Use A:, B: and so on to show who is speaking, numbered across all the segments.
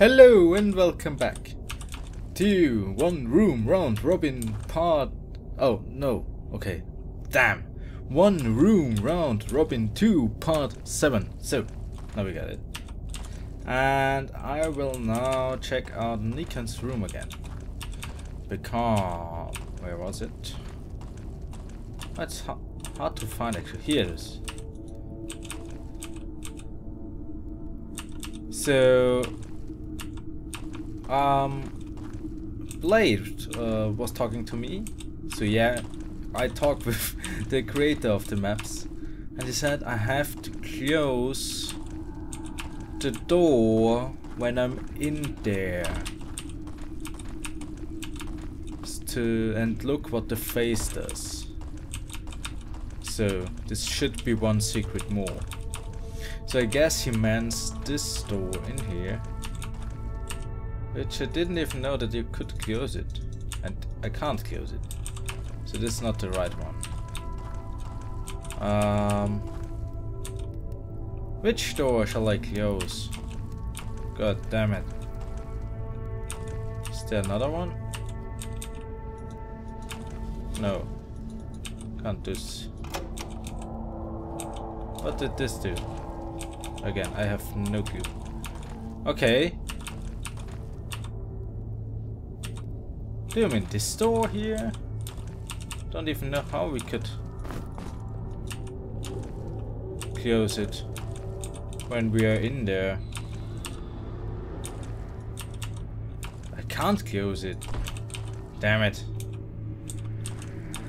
A: Hello and welcome back to One Room Round Robin Part... Oh, no. Okay. Damn. One Room Round Robin 2 Part 7. So, now we got it. And I will now check out Nikon's room again. Because... Where was it? It's hard to find actually. Here it is. So um, Blade uh, was talking to me. So yeah, I talked with the creator of the maps. And he said I have to close the door when I'm in there. To and look what the face does. So this should be one secret more. So I guess he means this door in here. Which I didn't even know that you could close it. And I can't close it. So this is not the right one. Um, which door shall I close? God damn it. Is there another one? No. Can't do this. What did this do? Again, I have no clue. Okay, Do you mean this door here? Don't even know how we could close it when we are in there. I can't close it. Damn it.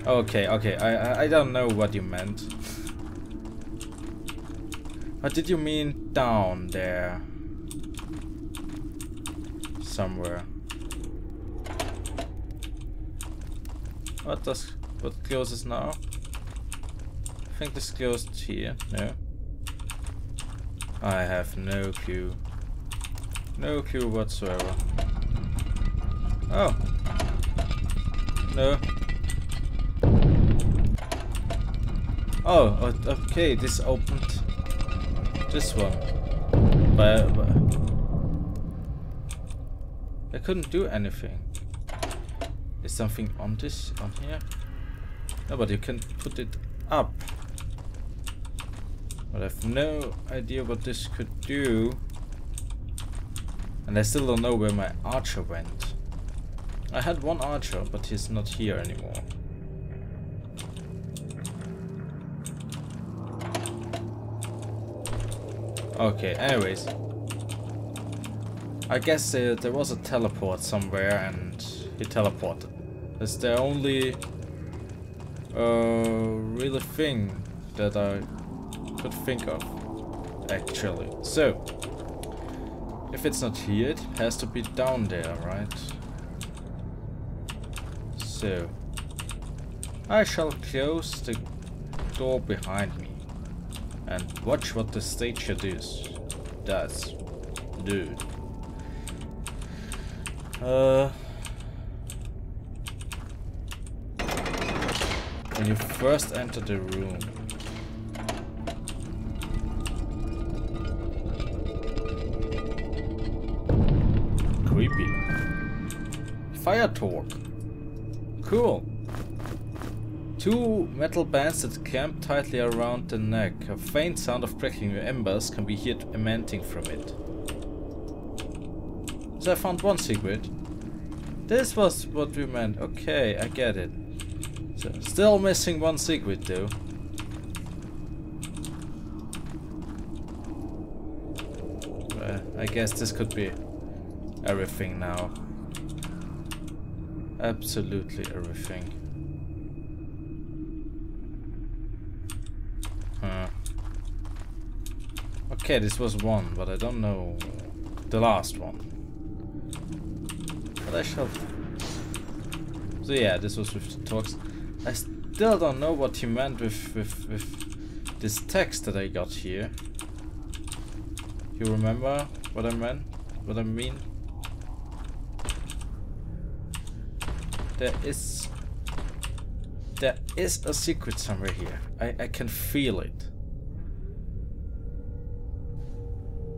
A: Okay, okay, I, I don't know what you meant. What did you mean down there? Somewhere. What does what closes now? I think this closed here. No. I have no clue. No clue whatsoever. Oh. No. Oh, okay, this opened this one. But, but I couldn't do anything. Is something on this, on here? No, but you can put it up. But I have no idea what this could do. And I still don't know where my archer went. I had one archer, but he's not here anymore. Okay, anyways. I guess uh, there was a teleport somewhere and he teleported. That's the only uh, really thing that I could think of, actually. So, if it's not here, it has to be down there, right? So, I shall close the door behind me and watch what the stage does. Does. Dude. Uh, When you first enter the room. Creepy. Fire torque. Cool. Two metal bands that clamp tightly around the neck. A faint sound of crackling embers can be heard emanating from it. So I found one secret. This was what we meant. Okay, I get it. So, still missing one secret though. Uh, I guess this could be everything now. Absolutely everything. Huh. Okay, this was one, but I don't know the last one. But I shall... So yeah, this was with the talks. I still don't know what he meant with, with, with this text that I got here. You remember what I meant? What I mean? There is... There is a secret somewhere here. I, I can feel it.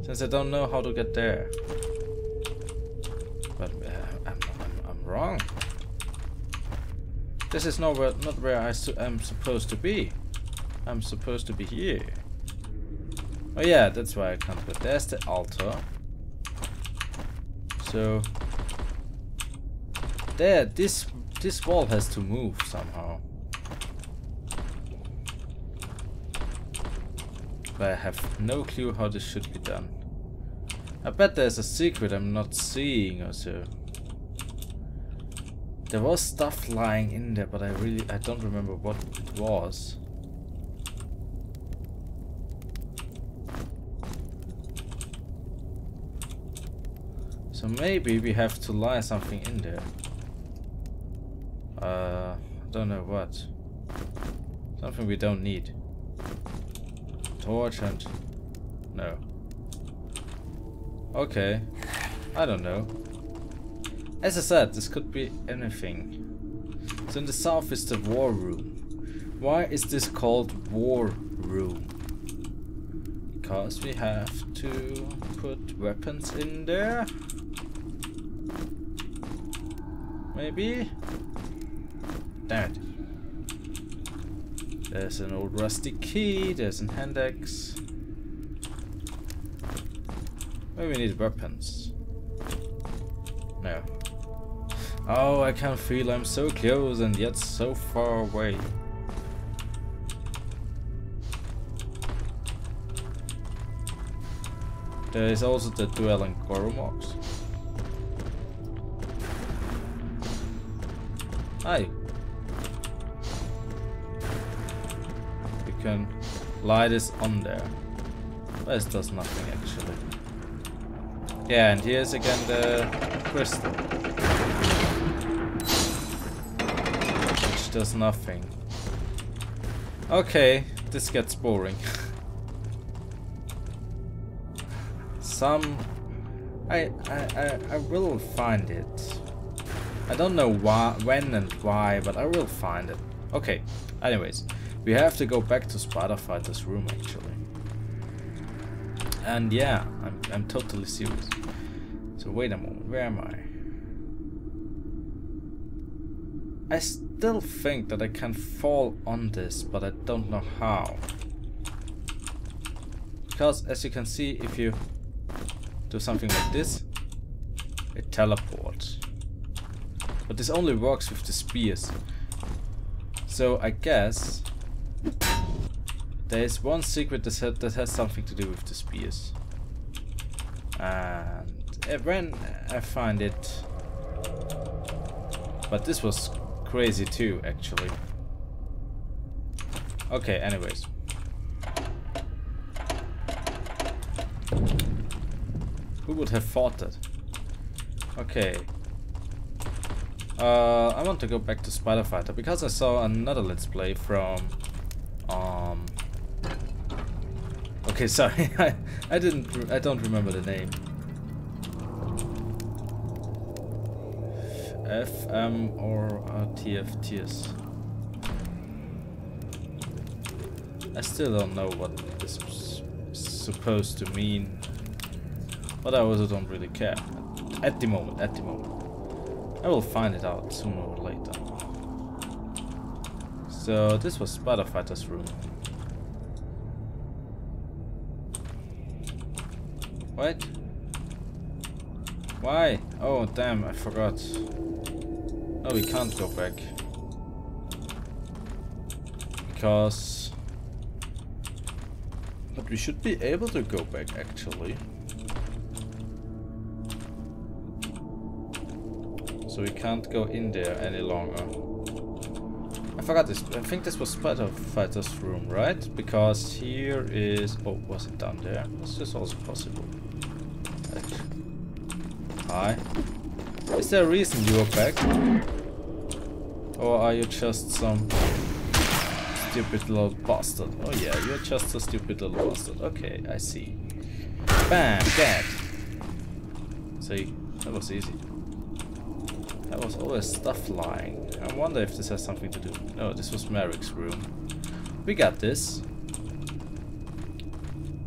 A: Since I don't know how to get there. But uh, I'm, I'm, I'm wrong. This is not where, not where I am supposed to be. I'm supposed to be here. Oh yeah, that's why I can't put. There's the altar. So there, this this wall has to move somehow. But I have no clue how this should be done. I bet there's a secret I'm not seeing or so. There was stuff lying in there, but I really I don't remember what it was. So maybe we have to lie something in there. Uh, I don't know what. Something we don't need. Torch and... No. Okay. I don't know. As I said, this could be anything. So in the south is the war room. Why is this called war room? Because we have to put weapons in there. Maybe? Damn it. There's an old rusty key, there's an hand axe. Maybe we need weapons. No. Oh, I can feel I'm so close and yet so far away. There is also the dwelling Goromox. Hi. You can light this on there. But it does nothing actually. Yeah, and here's again the crystal. Does nothing. Okay, this gets boring. Some... I, I, I, I will find it. I don't know why, when and why, but I will find it. Okay, anyways. We have to go back to Spider Fighter's room, actually. And yeah, I'm, I'm totally serious. So wait a moment, where am I? I still think that I can fall on this, but I don't know how. Because as you can see, if you do something like this, it teleports. But this only works with the spears. So I guess there is one secret that, that has something to do with the spears. And eh, when I find it... But this was crazy too, actually. Okay, anyways. Who would have thought that? Okay, uh, I want to go back to Spider Fighter because I saw another Let's Play from... Um... Okay, sorry, I, I didn't, I don't remember the name. FM or TFTS. I still don't know what this is supposed to mean. But I also don't really care. At the moment, at the moment. I will find it out sooner or later. So this was Spider Fighter's room. What? Why? Oh damn, I forgot. No, we can't go back. Because... But we should be able to go back actually. So we can't go in there any longer. I forgot this. I think this was Spider Fighter's room, right? Because here is... Oh, was it down there? This also possible? Hi. Is there a reason you are back? Or are you just some stupid little bastard? Oh yeah, you're just a stupid little bastard. Okay, I see. Bam! Dead! See? That was easy. There was always stuff lying. I wonder if this has something to do. No, oh, this was Merrick's room. We got this.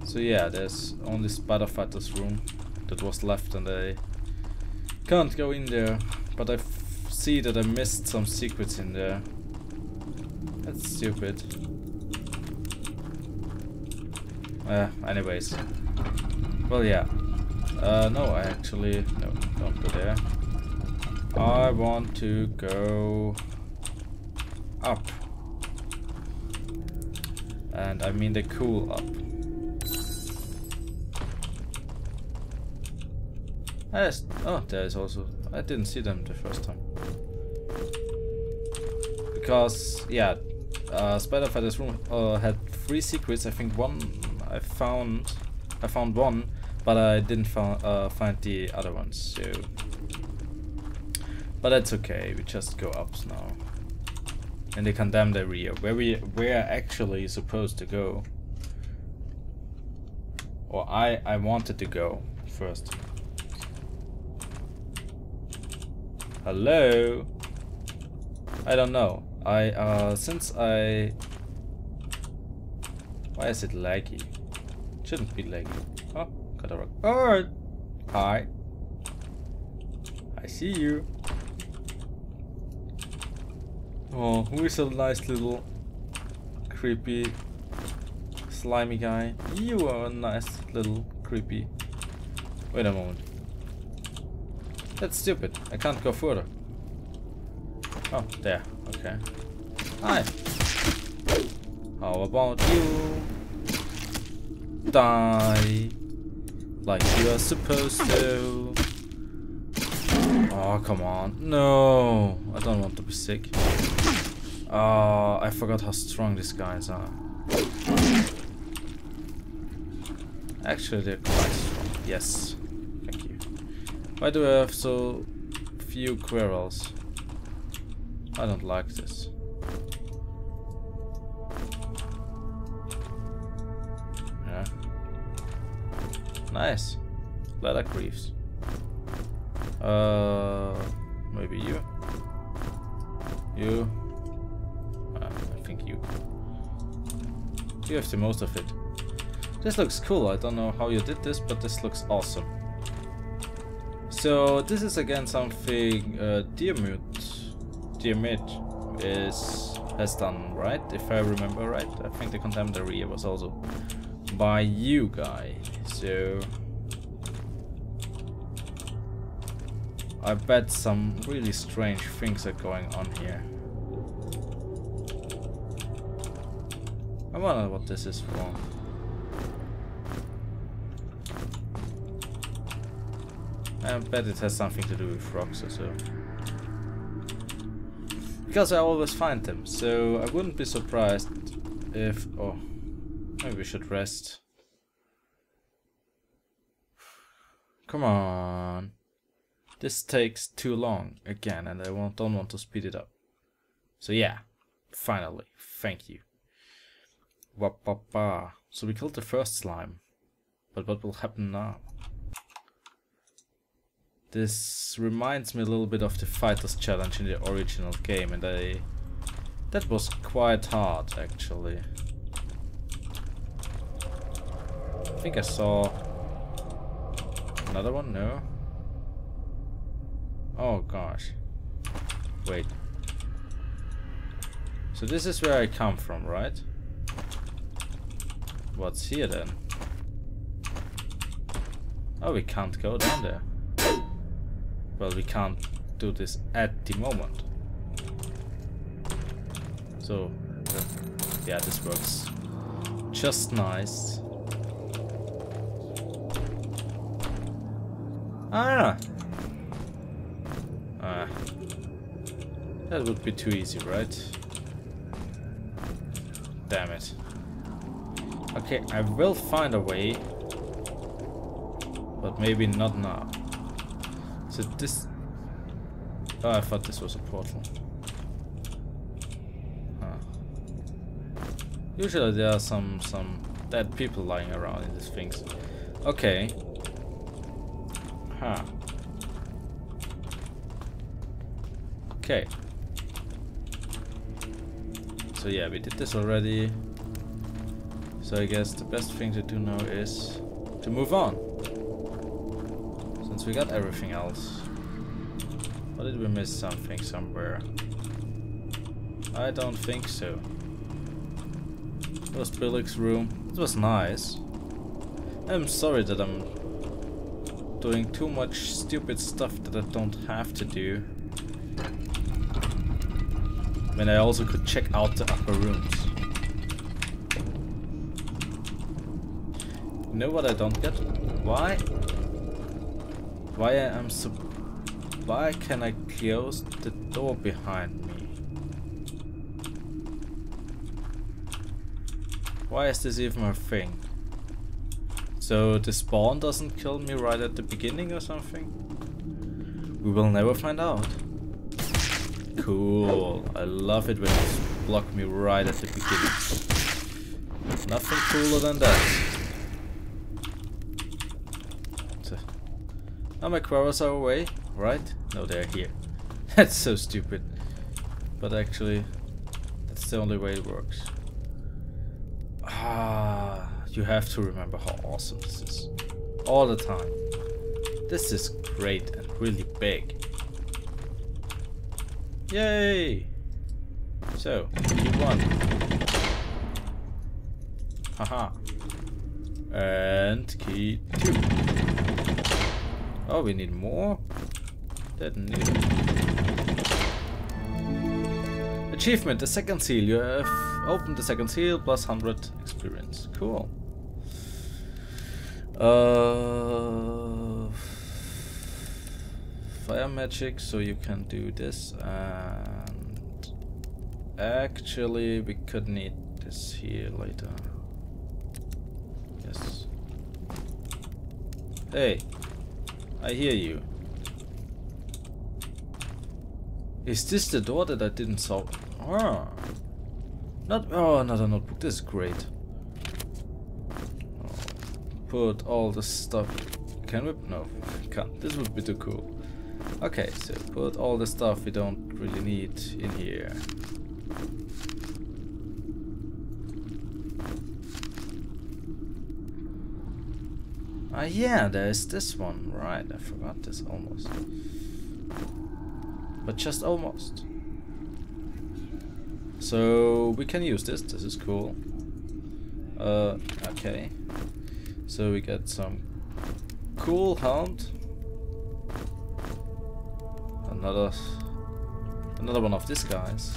A: So yeah, there's only Spider Fighter's room that was left and they Can't go in there, but I see that I missed some secrets in there. That's stupid. Uh, anyways. Well, yeah. Uh, no, I actually... No, don't go there. I want to go up. And I mean the cool up. Yes. Oh, there's also... I didn't see them the first time. Because, yeah, uh, Spider Fighter's room uh, had three secrets. I think one I found... I found one, but I didn't uh, find the other ones, so... But that's okay, we just go up now. In the condemned area, where we we're actually supposed to go. Or I, I wanted to go first. Hello? I don't know. I, uh, since I... Why is it laggy? Shouldn't be laggy. Oh, got a rock. Alright. Hi. I see you. Oh, who is a nice little creepy slimy guy? You are a nice little creepy. Wait a moment. That's stupid. I can't go further. Oh, there. Okay. Hi. How about you? Die. Like you are supposed to. Oh, come on. No. I don't want to be sick. Oh, I forgot how strong these guys are. Actually, they're quite strong. Yes. Why do I have so few quarrels? I don't like this. Yeah. Nice. Leather greaves. Uh, maybe you. You. Uh, I think you. You have the most of it. This looks cool. I don't know how you did this, but this looks awesome. So this is again something uh, Diarmuid is has done, right? If I remember right, I think the Condemned area was also by you guy. So I bet some really strange things are going on here. I wonder what this is for. I bet it has something to do with rocks or so. Because I always find them, so I wouldn't be surprised if... Oh, maybe we should rest. Come on. This takes too long again, and I don't want to speed it up. So yeah, finally, thank you. Wapapa. So we killed the first slime. But what will happen now? This reminds me a little bit of the Fighters Challenge in the original game and I... That was quite hard actually. I think I saw... Another one? No? Oh gosh. Wait. So this is where I come from, right? What's here then? Oh, we can't go down there. Well, we can't do this at the moment. So, uh, yeah, this works just nice. Ah! Ah. That would be too easy, right? Damn it. Okay, I will find a way. But maybe not now. So this... Oh, I thought this was a portal. Usually there are some, some dead people lying around in these things. Okay. Huh. Okay. So yeah, we did this already. So I guess the best thing to do now is to move on we got everything else. Or did we miss something somewhere? I don't think so. It was Billig's room. It was nice. I'm sorry that I'm doing too much stupid stuff that I don't have to do. I mean, I also could check out the upper rooms. You know what I don't get? Why? Why I am so... Why can I close the door behind me? Why is this even a thing? So the spawn doesn't kill me right at the beginning or something? We will never find out. Cool. I love it when you block me right at the beginning. Nothing cooler than that. Now my quarrels are away, right? No, they're here. That's so stupid. But actually, that's the only way it works. Ah, you have to remember how awesome this is. All the time. This is great and really big. Yay! So, key one. Haha. And key two. Oh, we need more? Didn't. Achievement, the second seal. You have opened the second seal, plus 100 experience. Cool. Uh, fire magic, so you can do this. And actually, we could need this here later. Yes. Hey, I hear you. Is this the door that I didn't solve? Ah. Not oh another notebook. This is great. Put all the stuff. Can we? No, can't. This would be too cool. Okay, so put all the stuff we don't really need in here. Ah, yeah, there's this one. Right, I forgot this almost. But just almost. So we can use this. This is cool. Uh, okay. So we get some cool hound. Another, another one of these guys.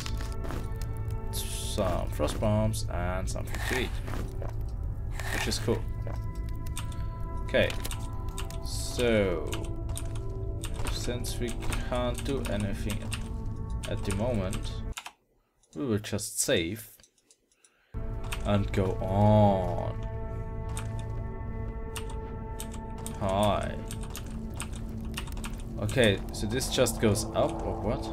A: Some frost bombs and something to eat, which is cool. Okay, so since we can't do anything at the moment, we will just save and go on. Hi. Okay, so this just goes up or what?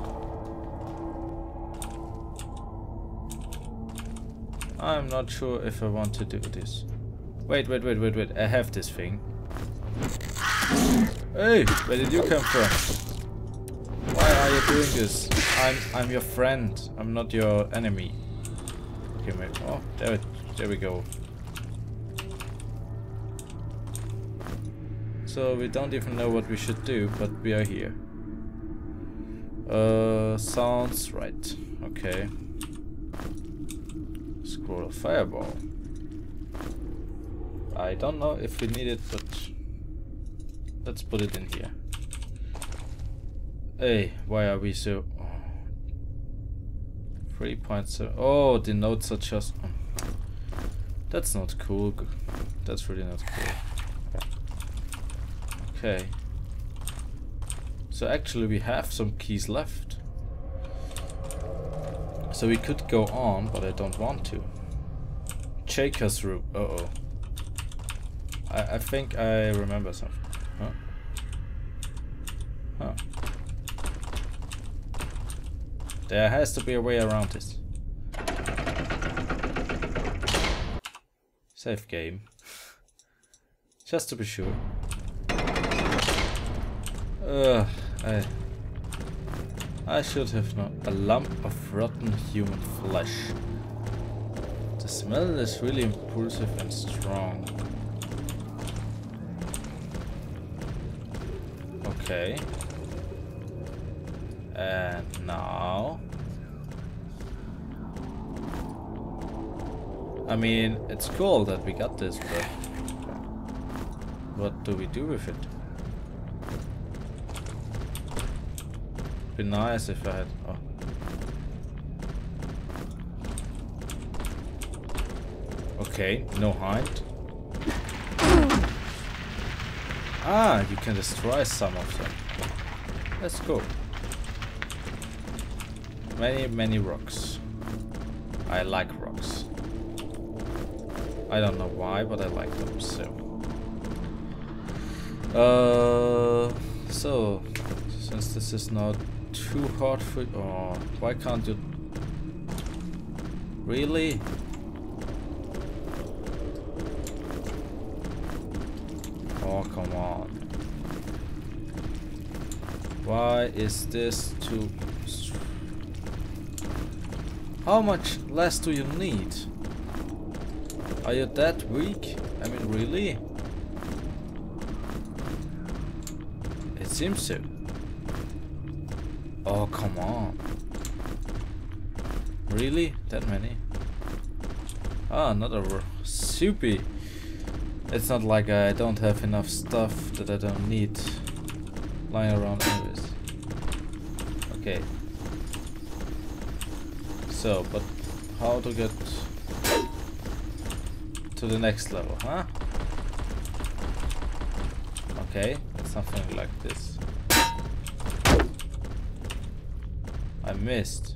A: I'm not sure if I want to do this. Wait, wait, wait, wait, wait. I have this thing. Hey, where did you come from? Why are you doing this? I'm I'm your friend. I'm not your enemy. Okay, wait. Oh, there, there we go. So we don't even know what we should do, but we are here. Uh, sounds right. Okay. Scroll a fireball. I don't know if we need it, but let's put it in here. Hey, why are we so... Three points. Oh, the notes are just... That's not cool. That's really not cool. Okay. So actually we have some keys left. So we could go on, but I don't want to. Jaker's room. Uh oh. I, I think I remember something. Huh? Huh. There has to be a way around this. Safe game. Just to be sure. Ugh, I... I should have known. A lump of rotten human flesh. The smell is really impulsive and strong. Okay. And now... I mean, it's cool that we got this, but... What do we do with it? Be nice if I had... Oh. Okay, no hind. Ah, you can destroy some of them. Let's go. Many, many rocks. I like rocks. I don't know why, but I like them, so. Uh, so, since this is not too hard for... Oh, why can't you... Really? Oh, come on. Why is this too... How much less do you need? Are you that weak? I mean, really? It seems so. Oh, come on. Really? That many? Ah, another soupy. It's not like I don't have enough stuff that I don't need lying around. Okay. So, but how to get to the next level, huh? Okay, something like this. I missed.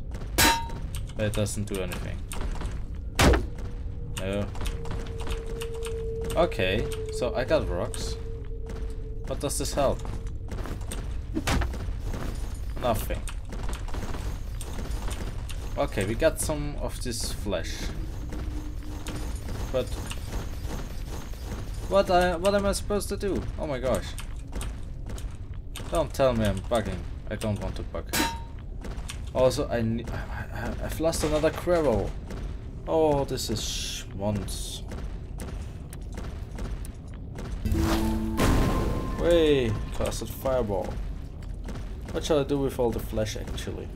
A: But it doesn't do anything. No. Okay, so I got rocks. What does this help? Nothing. Okay, we got some of this flesh. But what I what am I supposed to do? Oh my gosh. Don't tell me I'm bugging. I don't want to bug. Also, I, I, I've lost another Quero. Oh, this is once. Way, casted fireball. What shall I do with all the flesh actually?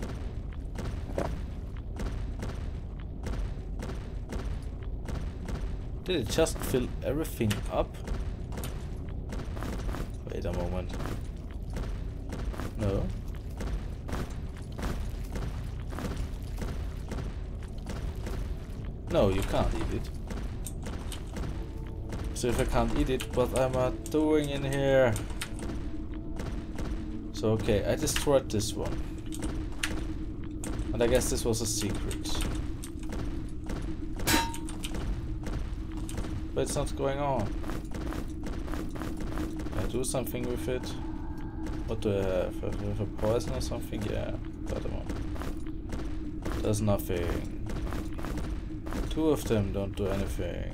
A: Did it just fill everything up? Wait a moment. No. No, you can't eat it. So if I can't eat it, what am I doing in here? So okay, I destroyed this one. And I guess this was a secret. But it's not going on. Can I do something with it? What do I have? Have a poison or something? Yeah, got one. Does nothing. Two of them don't do anything.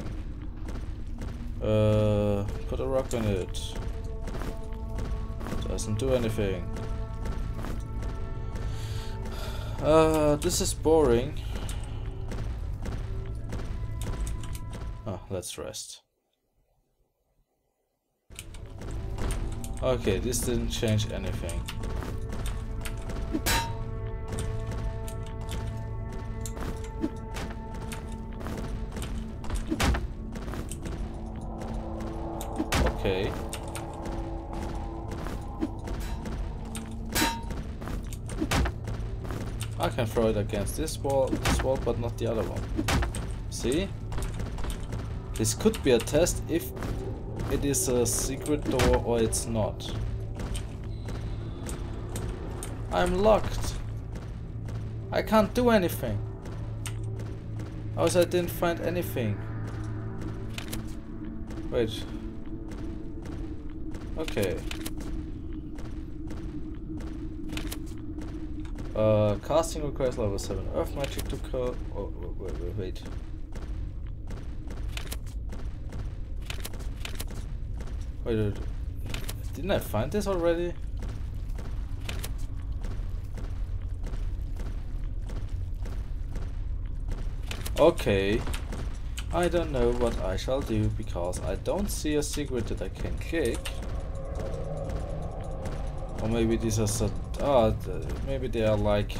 A: Uh, put a rock in it. Doesn't do anything. Uh, this is boring. Oh, let's rest. Okay, this didn't change anything. Okay. I can throw it against this wall, this wall, but not the other one. See? This could be a test if it is a secret door or it's not. I'm locked. I can't do anything. Also, I didn't find anything. Wait. Okay. Uh, casting requires level 7 earth magic to kill. Oh, wait, wait, wait. Wait, didn't I find this already? Okay. I don't know what I shall do because I don't see a secret that I can click. Or maybe these are. Ah, maybe they are like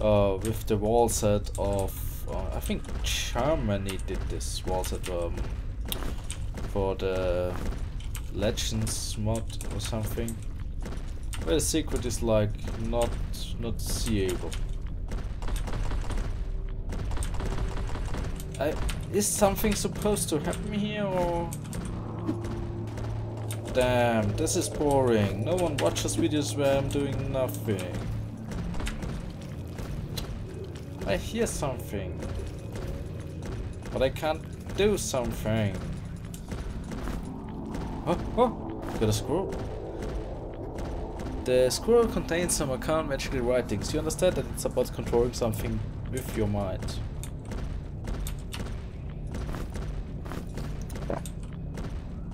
A: uh, with the wall set of. Uh, I think Germany did this wall set um, for the Legends mod or something. Where the secret is like not not seeable. I, is something supposed to happen here or? Damn, this is boring. No one watches videos where I'm doing nothing. I hear something. But I can't do something. Oh, oh, got a scroll. The scroll contains some Arcane magical writings. You understand that it's about controlling something with your mind.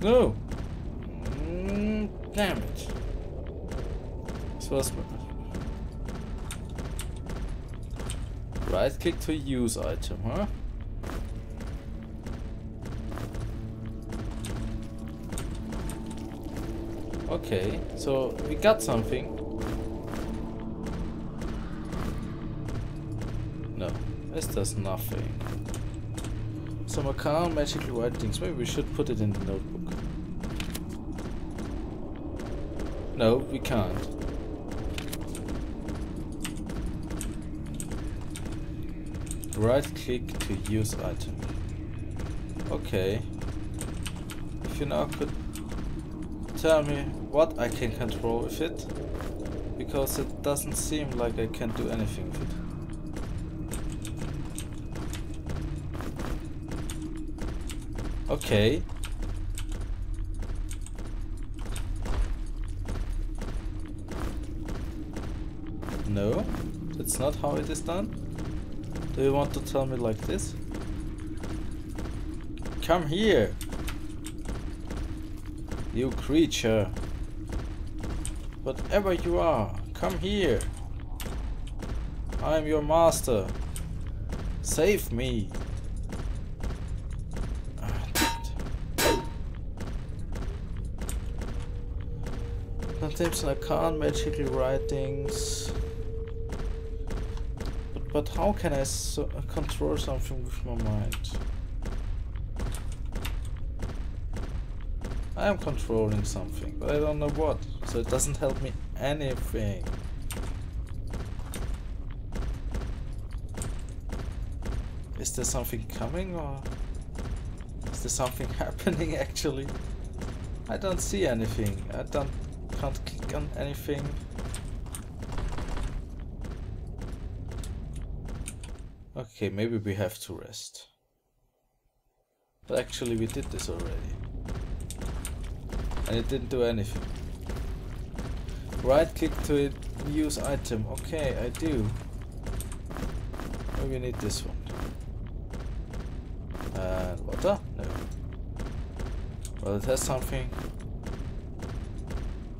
A: No! Mm, damn it. So Right click to use item, huh? Okay, so we got something. No, this does nothing. Some account magically write things. Maybe we should put it in the notebook. No, we can't. Right click to use item. Okay. If you now could tell me what I can control with it, because it doesn't seem like I can do anything with it. Okay. No, that's not how it is done. Do you want to tell me like this? Come here! You creature! Whatever you are, come here! I am your master! Save me! i can't magically writings. But how can I so uh, control something with my mind? I am controlling something, but I don't know what, so it doesn't help me anything. Is there something coming or is there something happening actually? I don't see anything. I don't can't click on anything. Okay, maybe we have to rest. But actually we did this already. And it didn't do anything. Right click to it, use item. Okay, I do. Maybe we need this one. And water? No. Well, it has something.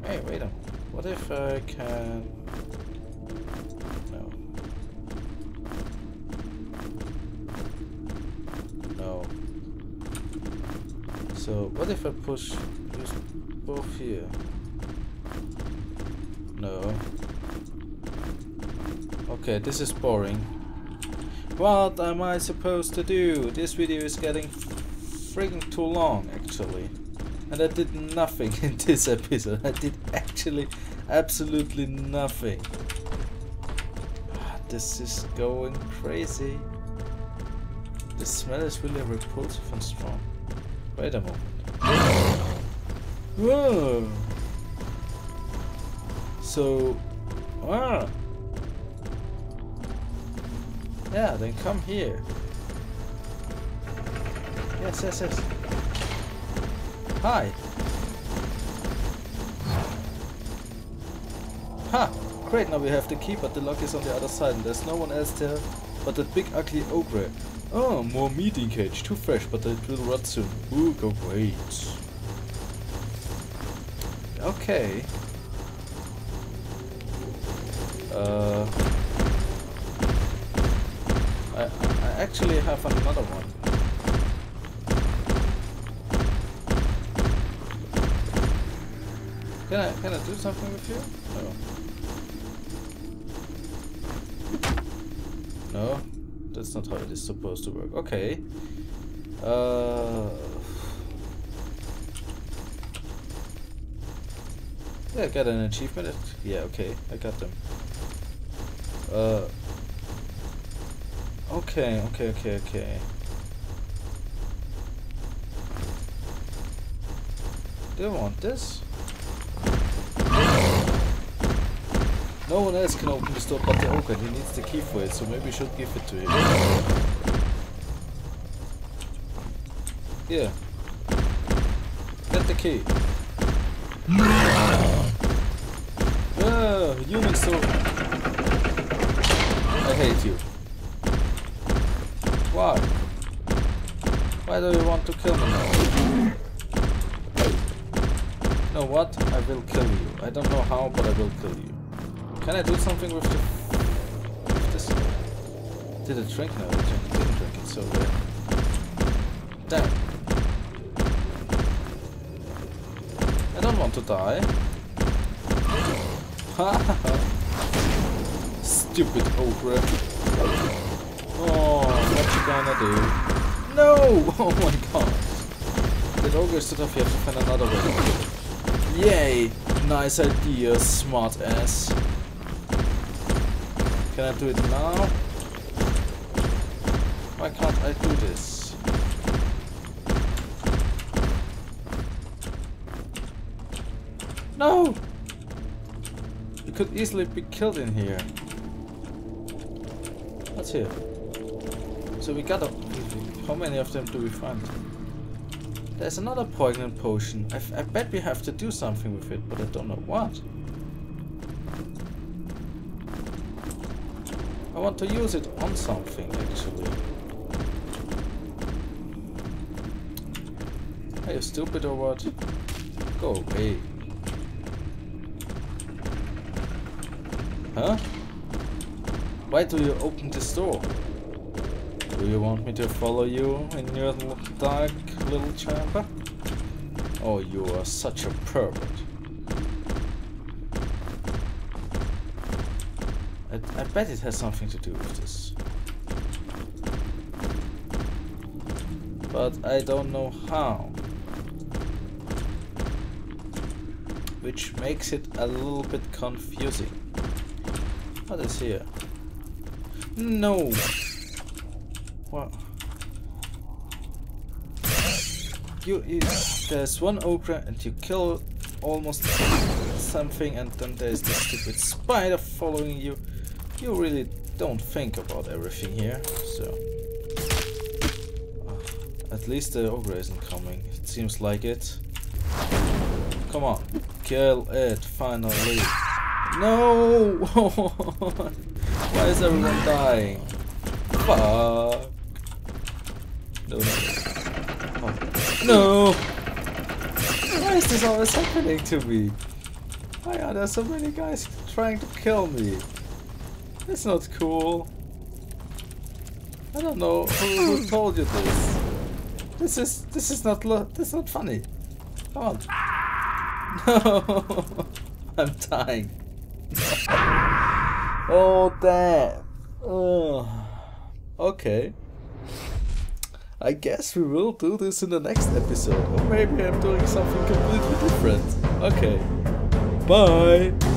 A: Hey, wait a minute. What if I can... No. No. So what if I push both here? No. Okay, this is boring. What am I supposed to do? This video is getting freaking too long actually. And I did nothing in this episode. I did actually absolutely nothing. This is going crazy. The smell is really repulsive and strong. Wait a moment. Whoa. So, ah. Yeah, then come here. Yes, yes, yes. Hi. Ha! Great, now we have the key, but the lock is on the other side and there's no one else there but that big ugly ogre. Oh, more meeting cage. Too fresh, but it will rot soon. Ooh, go great. Okay. Uh, I, I actually have another one. Can I can I do something with you? No. No? That's not how it is supposed to work. Okay. Uh Yeah, I got an achievement. Yeah, okay, I got them. Uh Okay, okay, okay, okay. Do I want this? No one else can open the door but the ogre. He needs the key for it, so maybe we should give it to him. Here. Get the key. Human so... I hate you. Why? Why do you want to kill me now? know what? I will kill you. I don't know how, but I will kill you. Can I do something with the... With this? Did it drink? No, it didn't drink it, so... Uh, damn. I don't want to die. Stupid ogre. Oh, what you gonna do? No! Oh my god. The ogre stood off, have to find another way. Yay! Nice idea, smart ass. Can I do it now? Why can't I do this? No! You could easily be killed in here. What's here? So we got a... How many of them do we find? There's another poignant potion. I, I bet we have to do something with it, but I don't know what. I want to use it on something, actually. Are you stupid or what? Go away. Huh? Why do you open this door? Do you want me to follow you in your dark little chamber? Oh, you are such a pervert. I, I bet it has something to do with this. But I don't know how. Which makes it a little bit confusing. What is here? No! What? You, you, there's one ogre and you kill almost something and then there's this stupid spider following you. You really don't think about everything here, so... Uh, at least the ogre isn't coming. It seems like it. Come on, kill it, finally. No! Why is everyone dying? Fuck. No. Oh. No! Why is this always happening to me? Why are there so many guys trying to kill me? It's not cool. I don't know who, who told you this. This is this is not this is not funny. Come on. No, I'm dying. oh damn. Okay. I guess we will do this in the next episode. Or maybe I'm doing something completely different. Okay. Bye!